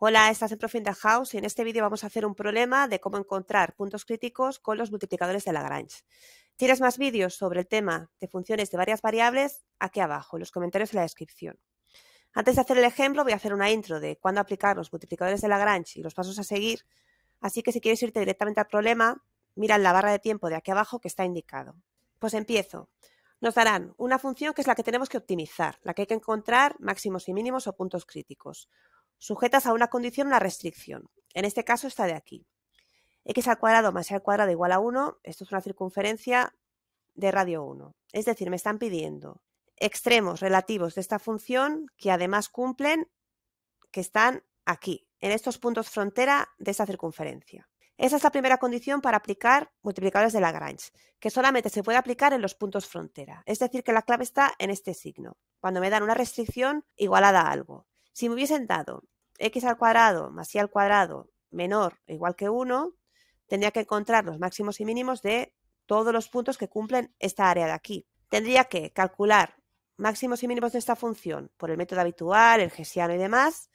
Hola, estás en Profit House y en este vídeo vamos a hacer un problema de cómo encontrar puntos críticos con los multiplicadores de Lagrange. Tienes más vídeos sobre el tema de funciones de varias variables aquí abajo, en los comentarios de la descripción. Antes de hacer el ejemplo, voy a hacer una intro de cuándo aplicar los multiplicadores de Lagrange y los pasos a seguir, así que si quieres irte directamente al problema, mira en la barra de tiempo de aquí abajo que está indicado. Pues empiezo. Nos darán una función que es la que tenemos que optimizar, la que hay que encontrar máximos y mínimos o puntos críticos sujetas a una condición, una restricción. En este caso está de aquí. x al cuadrado más y al cuadrado igual a 1, esto es una circunferencia de radio 1. Es decir, me están pidiendo extremos relativos de esta función que además cumplen que están aquí, en estos puntos frontera de esta circunferencia. Esa es la primera condición para aplicar multiplicadores de Lagrange, que solamente se puede aplicar en los puntos frontera. Es decir, que la clave está en este signo, cuando me dan una restricción igualada a algo. Si me hubiesen dado x al cuadrado más y al cuadrado menor o igual que 1, tendría que encontrar los máximos y mínimos de todos los puntos que cumplen esta área de aquí. Tendría que calcular máximos y mínimos de esta función por el método habitual, el gesiano y demás,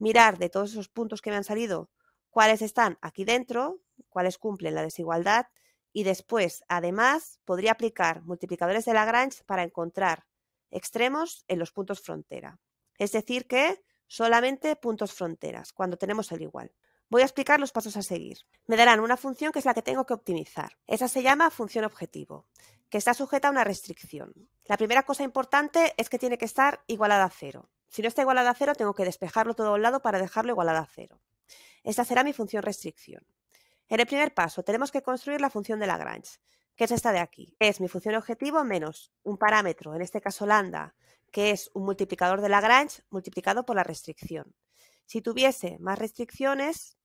mirar de todos esos puntos que me han salido cuáles están aquí dentro, cuáles cumplen la desigualdad y después, además, podría aplicar multiplicadores de Lagrange para encontrar extremos en los puntos frontera. Es decir, que solamente puntos fronteras, cuando tenemos el igual. Voy a explicar los pasos a seguir. Me darán una función que es la que tengo que optimizar. Esa se llama función objetivo, que está sujeta a una restricción. La primera cosa importante es que tiene que estar igualada a cero. Si no está igualada a cero, tengo que despejarlo todo a un lado para dejarlo igualada a cero. Esta será mi función restricción. En el primer paso, tenemos que construir la función de Lagrange, que es esta de aquí. Es mi función objetivo menos un parámetro, en este caso lambda, que es un multiplicador de Lagrange multiplicado por la restricción. Si tuviese más restricciones,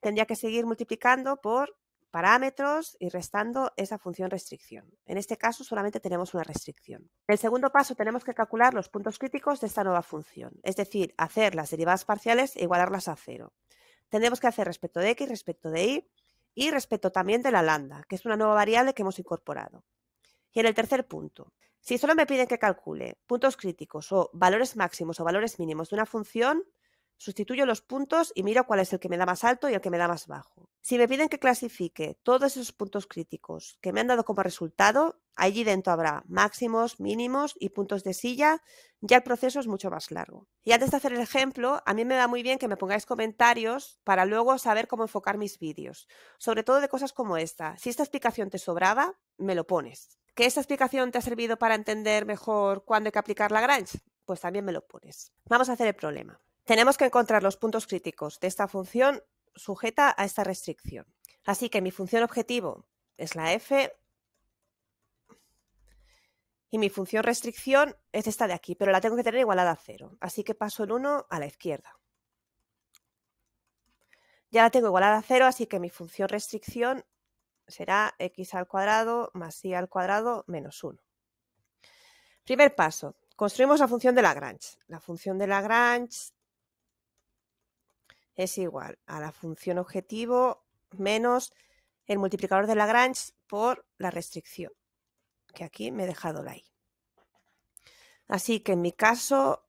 tendría que seguir multiplicando por parámetros y restando esa función restricción. En este caso solamente tenemos una restricción. En el segundo paso tenemos que calcular los puntos críticos de esta nueva función, es decir, hacer las derivadas parciales e igualarlas a cero. Tendremos que hacer respecto de x, respecto de y y respecto también de la lambda, que es una nueva variable que hemos incorporado. Y en el tercer punto, si solo me piden que calcule puntos críticos o valores máximos o valores mínimos de una función, sustituyo los puntos y miro cuál es el que me da más alto y el que me da más bajo. Si me piden que clasifique todos esos puntos críticos que me han dado como resultado, allí dentro habrá máximos, mínimos y puntos de silla, ya el proceso es mucho más largo. Y antes de hacer el ejemplo, a mí me da muy bien que me pongáis comentarios para luego saber cómo enfocar mis vídeos, sobre todo de cosas como esta. Si esta explicación te sobraba, me lo pones. ¿Que esta explicación te ha servido para entender mejor cuándo hay que aplicar Lagrange? Pues también me lo pones. Vamos a hacer el problema. Tenemos que encontrar los puntos críticos de esta función sujeta a esta restricción. Así que mi función objetivo es la f y mi función restricción es esta de aquí, pero la tengo que tener igualada a cero. Así que paso el 1 a la izquierda. Ya la tengo igualada a cero, así que mi función restricción será x al cuadrado más y al cuadrado menos 1. Primer paso, construimos la función de Lagrange. La función de Lagrange es igual a la función objetivo menos el multiplicador de Lagrange por la restricción, que aquí me he dejado la i. Así que en mi caso,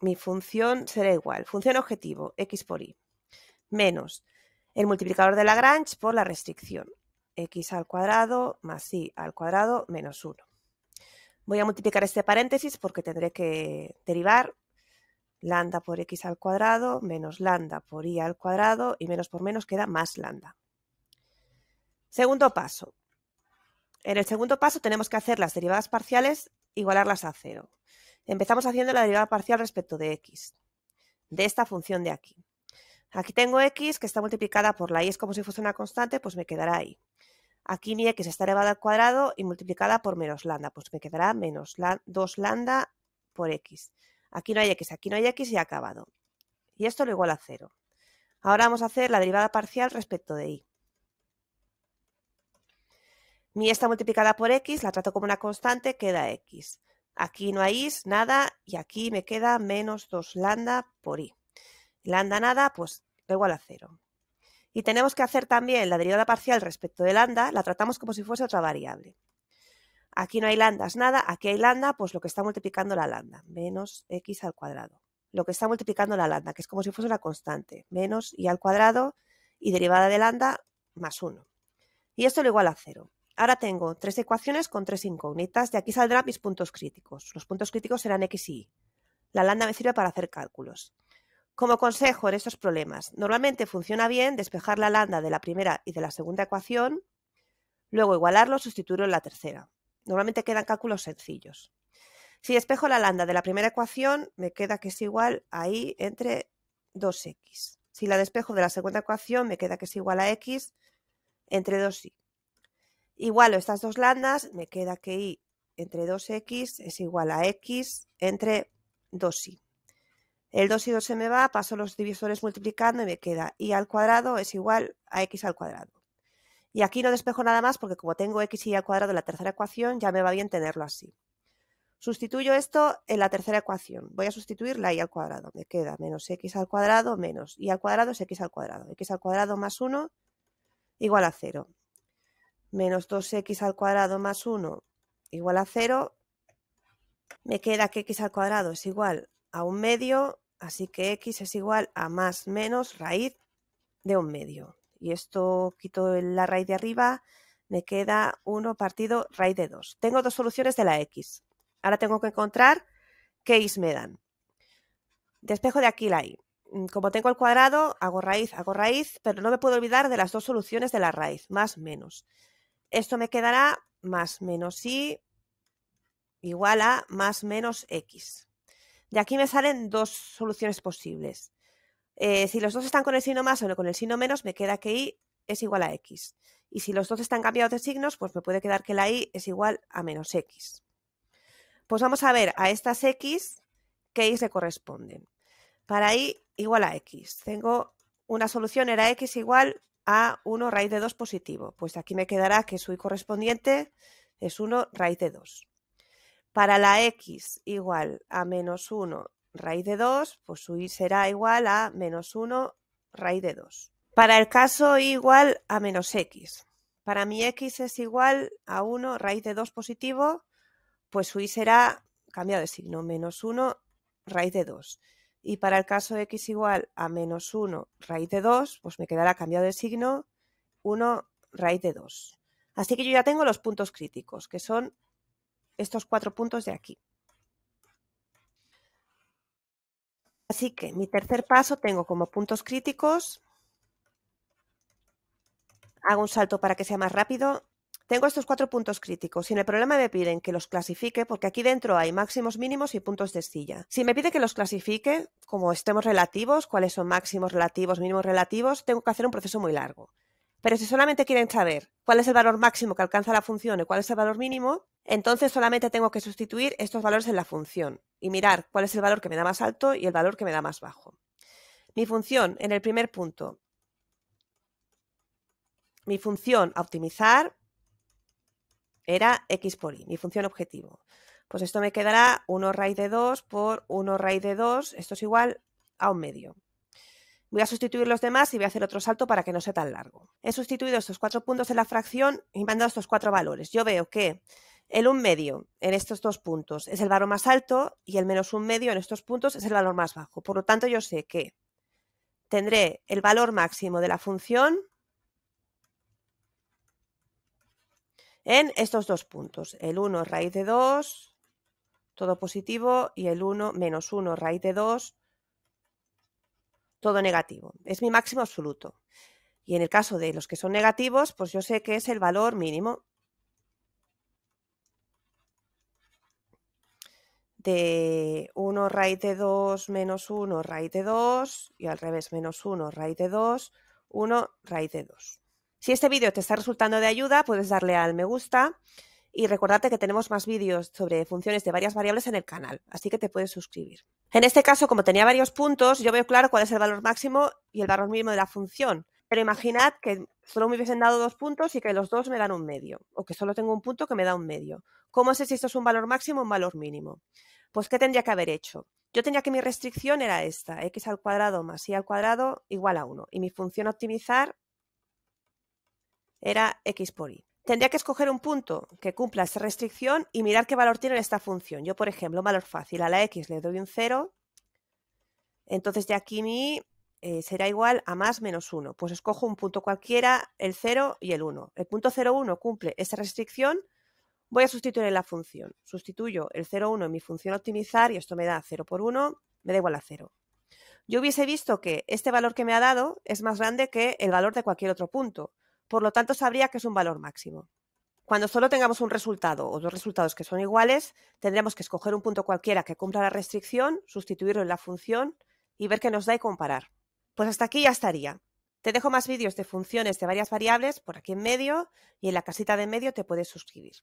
mi función será igual, función objetivo, x por y, menos el multiplicador de Lagrange por la restricción. x al cuadrado más y al cuadrado menos 1. Voy a multiplicar este paréntesis porque tendré que derivar lambda por x al cuadrado menos lambda por y al cuadrado y menos por menos queda más lambda. Segundo paso. En el segundo paso tenemos que hacer las derivadas parciales igualarlas a cero. Empezamos haciendo la derivada parcial respecto de x, de esta función de aquí. Aquí tengo x que está multiplicada por la y es como si fuese una constante, pues me quedará ahí. Aquí mi x está elevada al cuadrado y multiplicada por menos lambda, pues me quedará menos 2 lambda por x. Aquí no hay x, aquí no hay x y ha acabado. Y esto lo igual a cero. Ahora vamos a hacer la derivada parcial respecto de y. Mi está multiplicada por x, la trato como una constante, queda x. Aquí no hay y, nada, y aquí me queda menos 2 lambda por y. Lambda nada, pues igual a cero. Y tenemos que hacer también la derivada parcial respecto de lambda, la tratamos como si fuese otra variable. Aquí no hay lambdas nada, aquí hay lambda, pues lo que está multiplicando la lambda, menos x al cuadrado. lo que está multiplicando la lambda, que es como si fuese una constante, menos y al cuadrado y derivada de lambda más 1. Y esto lo igual a 0. Ahora tengo tres ecuaciones con tres incógnitas. De aquí saldrán mis puntos críticos. Los puntos críticos serán x y. La lambda me sirve para hacer cálculos. Como consejo en estos problemas, normalmente funciona bien despejar la lambda de la primera y de la segunda ecuación, luego igualarlo, sustituirlo en la tercera. Normalmente quedan cálculos sencillos. Si despejo la lambda de la primera ecuación, me queda que es igual a y entre 2x. Si la despejo de la segunda ecuación, me queda que es igual a x entre 2y. Igualo estas dos lambdas, me queda que y entre 2x es igual a x entre 2y. El 2 y 2 se me va, paso los divisores multiplicando y me queda y al cuadrado es igual a x al cuadrado. Y aquí no despejo nada más porque como tengo x y al cuadrado en la tercera ecuación, ya me va bien tenerlo así. Sustituyo esto en la tercera ecuación. Voy a sustituir la y al cuadrado. Me queda menos x al cuadrado menos y al cuadrado es x al cuadrado. x al cuadrado más 1 igual a 0. Menos 2x al cuadrado más 1 igual a 0. Me queda que x al cuadrado es igual a un medio, así que x es igual a más menos raíz de un medio. Y esto quito la raíz de arriba, me queda 1 partido raíz de 2. Tengo dos soluciones de la x. Ahora tengo que encontrar qué x me dan. Despejo de aquí la y. Mm, como tengo el cuadrado, hago raíz, hago raíz, pero no me puedo olvidar de las dos soluciones de la raíz, más menos. Esto me quedará más menos y igual a más menos x. De aquí me salen dos soluciones posibles. Eh, si los dos están con el signo más o con el signo menos, me queda que y es igual a x. Y si los dos están cambiados de signos, pues me puede quedar que la y es igual a menos x. Pues vamos a ver a estas x qué y le corresponden. Para y igual a x. Tengo una solución, era x igual a 1 raíz de 2 positivo. Pues aquí me quedará que su y correspondiente es 1 raíz de 2. Para la x igual a menos 1 raíz de 2, pues su y será igual a menos 1 raíz de 2. Para el caso igual a menos x. Para mi x es igual a 1 raíz de 2 positivo, pues su y será, cambiado de signo, menos 1 raíz de 2. Y para el caso x igual a menos 1 raíz de 2, pues me quedará cambiado de signo 1 raíz de 2. Así que yo ya tengo los puntos críticos, que son estos cuatro puntos de aquí. Así que mi tercer paso tengo como puntos críticos, hago un salto para que sea más rápido, tengo estos cuatro puntos críticos y en el problema me piden que los clasifique porque aquí dentro hay máximos, mínimos y puntos de silla. Si me pide que los clasifique, como estemos relativos, cuáles son máximos relativos, mínimos relativos, tengo que hacer un proceso muy largo. Pero si solamente quieren saber cuál es el valor máximo que alcanza la función y cuál es el valor mínimo, entonces solamente tengo que sustituir estos valores en la función y mirar cuál es el valor que me da más alto y el valor que me da más bajo. Mi función en el primer punto, mi función a optimizar era x por y, mi función objetivo. Pues esto me quedará 1 raíz de 2 por 1 raíz de 2, esto es igual a un medio. Voy a sustituir los demás y voy a hacer otro salto para que no sea tan largo. He sustituido estos cuatro puntos en la fracción y me han dado estos cuatro valores. Yo veo que el 1 medio en estos dos puntos es el valor más alto y el menos 1 medio en estos puntos es el valor más bajo. Por lo tanto, yo sé que tendré el valor máximo de la función en estos dos puntos. El 1 raíz de 2, todo positivo, y el 1 menos 1 raíz de 2, todo negativo. Es mi máximo absoluto. Y en el caso de los que son negativos, pues yo sé que es el valor mínimo. De 1 raíz de 2 menos 1 raíz de 2 y al revés menos 1 raíz de 2, 1 raíz de 2. Si este vídeo te está resultando de ayuda, puedes darle al me gusta y recordarte que tenemos más vídeos sobre funciones de varias variables en el canal, así que te puedes suscribir. En este caso, como tenía varios puntos, yo veo claro cuál es el valor máximo y el valor mínimo de la función. Pero imaginad que solo me hubiesen dado dos puntos y que los dos me dan un medio, o que solo tengo un punto que me da un medio. ¿Cómo sé si esto es un valor máximo o un valor mínimo? Pues, ¿qué tendría que haber hecho? Yo tenía que mi restricción era esta, x al cuadrado más y al cuadrado igual a 1. Y mi función optimizar era x por y tendría que escoger un punto que cumpla esa restricción y mirar qué valor tiene esta función. Yo, por ejemplo, un valor fácil, a la x le doy un 0 Entonces de aquí mi eh, será igual a más menos 1. Pues escojo un punto cualquiera, el 0 y el 1. El punto 0,1 cumple esa restricción, voy a sustituir en la función. Sustituyo el 0,1 en mi función optimizar y esto me da 0 por 1, me da igual a 0. Yo hubiese visto que este valor que me ha dado es más grande que el valor de cualquier otro punto. Por lo tanto, sabría que es un valor máximo. Cuando solo tengamos un resultado o dos resultados que son iguales, tendremos que escoger un punto cualquiera que cumpla la restricción, sustituirlo en la función y ver qué nos da y comparar. Pues hasta aquí ya estaría. Te dejo más vídeos de funciones de varias variables por aquí en medio y en la casita de en medio te puedes suscribir.